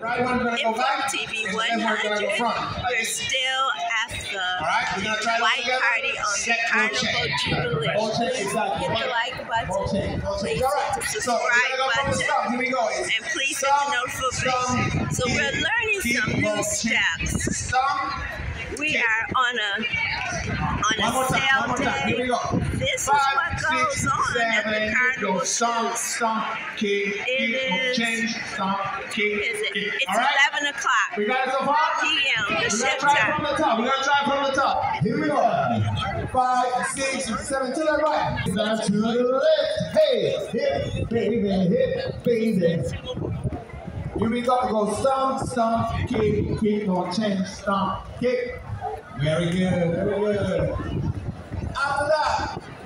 Right one, we're gonna go back. TV and then we're gonna go 100. front. We're still at the right, we're gonna try White together. Party on Set, roll, Carnival. Jubilee. Exactly. Hit the like button. check, roll, check. Please hit the So subscribe go the button. Here we go. It's And please hit the notification. So we're learning some new steps. Stomp. We are on a on One a more time. One sale more time. Here we day. go. Five, six, seven, go. Stomp, stomp, kick, kick, change, stomp, kick, kick. It's All right. 11 o'clock We got it so far? p.m. We're gonna try from the top. We're gonna try from the top. Here we go. Five, six, seven to the right. Down to the left. Hey, hip, baby, hip, baby. Here we go. Go stomp, stomp, kick, kick, go change, stomp, kick. Very good, very good. After that,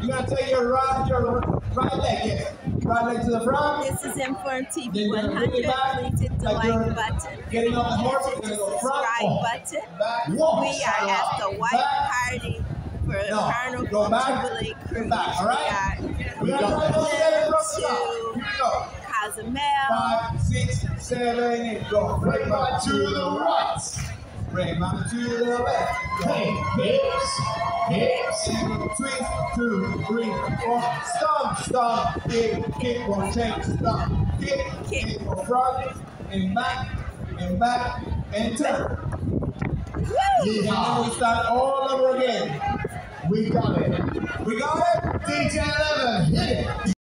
you gotta take your right, your right leg. Right leg to the front. This is Inform TV Then you're gonna bring it 100. Please hit the like you're like button. Getting off the horse, you're gonna go front, subscribe button. back, walk, We are at the White back, Party for No, Carnival go back, Jubilee Cruise. back, all right? We We're gonna go together from the to go. Cozumel. Five, six, seven, eight, go. Back to the right. Bring back to the left. Hey, hips, hips. Twist, two, three, four. Stomp, stomp, kick, kick, one, change, stomp, kick, kick, for front, and back, and back, and turn. Woo! Then we start all over again. We got it. We got it. DJ 11, hit it.